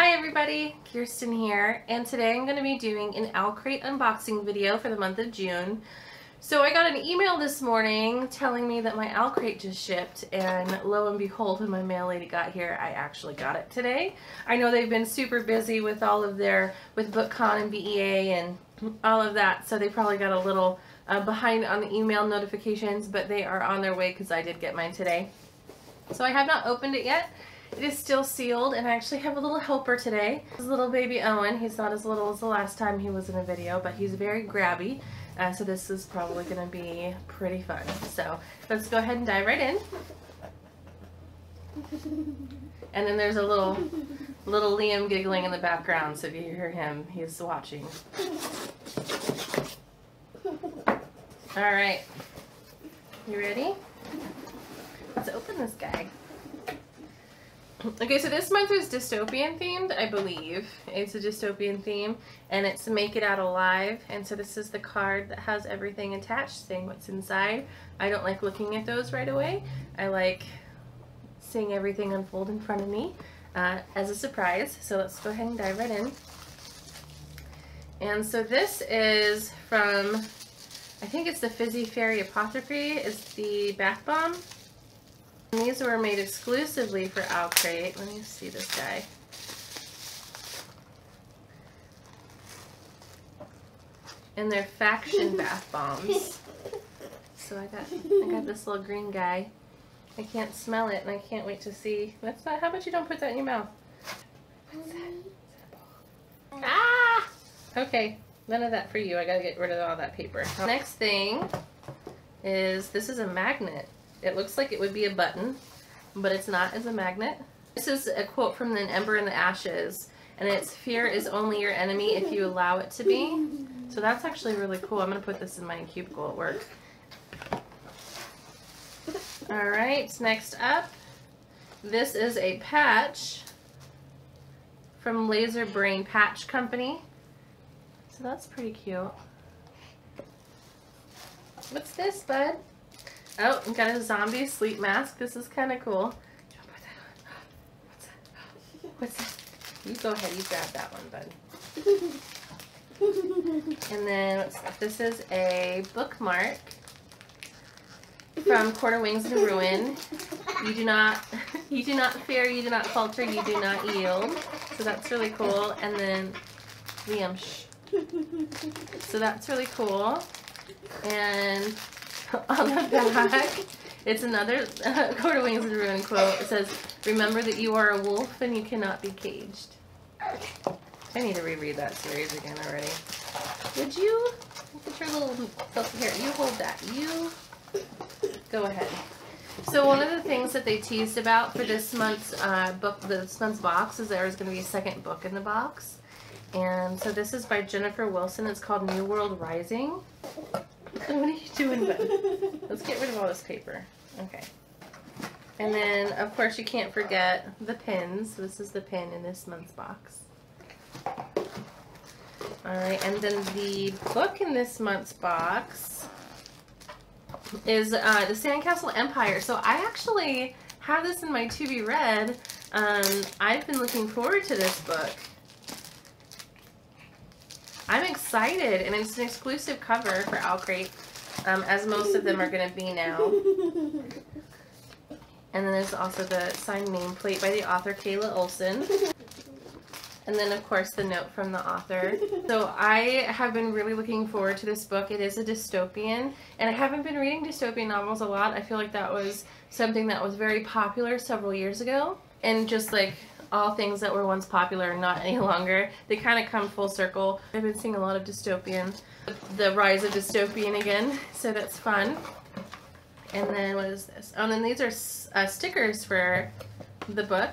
Hi everybody, Kirsten here, and today I'm going to be doing an Owlcrate unboxing video for the month of June. So I got an email this morning telling me that my Owlcrate just shipped, and lo and behold, when my mail lady got here, I actually got it today. I know they've been super busy with all of their, with BookCon and BEA and all of that, so they probably got a little uh, behind on the email notifications, but they are on their way because I did get mine today. So I have not opened it yet. It is still sealed and I actually have a little helper today. This little baby Owen. He's not as little as the last time he was in a video, but he's very grabby. Uh, so this is probably going to be pretty fun. So let's go ahead and dive right in. And then there's a little little Liam giggling in the background, so if you hear him, he's watching. All right. You ready? Let's open this guy. Okay, so this month is dystopian themed, I believe. It's a dystopian theme, and it's Make It Out Alive, and so this is the card that has everything attached, saying what's inside. I don't like looking at those right away. I like seeing everything unfold in front of me uh, as a surprise. So let's go ahead and dive right in. And so this is from, I think it's the Fizzy Fairy Apothecary. It's the bath bomb. And these were made exclusively for Owlcrate. Let me see this guy. And they're faction bath bombs. So I got I got this little green guy. I can't smell it and I can't wait to see. What's that? How about you don't put that in your mouth? What's that? that ah! Okay, none of that for you. I gotta get rid of all that paper. Next thing is, this is a magnet. It looks like it would be a button, but it's not as a magnet. This is a quote from An Ember in the Ashes, and it's, fear is only your enemy if you allow it to be. So that's actually really cool. I'm going to put this in my cubicle at work. Alright, next up, this is a patch from Laser Brain Patch Company. So that's pretty cute. What's this, bud? Oh, we got a zombie sleep mask. This is kind of cool. What's that? What's that? You go ahead. You grab that one, bud. and then? This is a bookmark from Court of Wings and Ruin. You do not, you do not fear, you do not falter, you do not yield. So that's really cool. And then Liam, shh. So that's really cool. And on the back, it's another uh, Court of Wings and Ruin quote. It says, remember that you are a wolf and you cannot be caged. I need to reread that series again already. Would you, get your little here, you hold that. You go ahead. So one of the things that they teased about for this month's uh, book, this month's box, is there was going to be a second book in the box. And so this is by Jennifer Wilson. It's called New World Rising. What are you doing? Let's get rid of all this paper. Okay. And then, of course, you can't forget the pins. This is the pin in this month's box. Alright, and then the book in this month's box is uh, the Sandcastle Empire. So I actually have this in my to be read. Um, I've been looking forward to this book. I'm excited, and it's an exclusive cover for Owlcrate, um, as most of them are going to be now. And then there's also the signed nameplate by the author Kayla Olson. And then, of course, the note from the author. So I have been really looking forward to this book. It is a dystopian, and I haven't been reading dystopian novels a lot. I feel like that was something that was very popular several years ago. And just like all things that were once popular and not any longer, they kind of come full circle. I've been seeing a lot of dystopian, the rise of dystopian again, so that's fun. And then what is this? Oh, and then these are uh, stickers for the book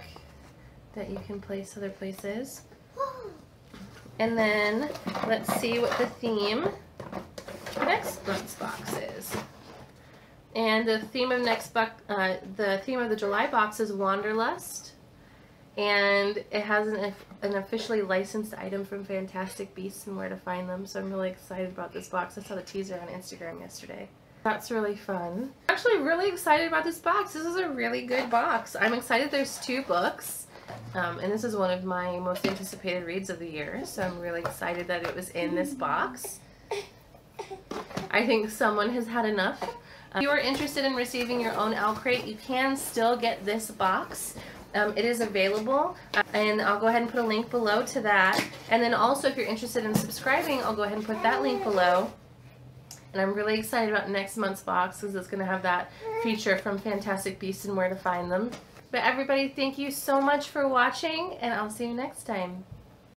that you can place other places. And then let's see what the theme next month's box is. And the theme of next book, uh, the theme of the July box is Wanderlust. And it has an, an officially licensed item from Fantastic Beasts and where to find them. So I'm really excited about this box. I saw the teaser on Instagram yesterday. That's really fun. I'm actually really excited about this box. This is a really good box. I'm excited there's two books. Um, and this is one of my most anticipated reads of the year, so I'm really excited that it was in this box. I think someone has had enough. Um, if you are interested in receiving your own OwlCrate, you can still get this box. Um, it is available, uh, and I'll go ahead and put a link below to that. And then also, if you're interested in subscribing, I'll go ahead and put that link below. And I'm really excited about next month's box because it's going to have that feature from Fantastic Beasts and where to find them. But everybody, thank you so much for watching, and I'll see you next time.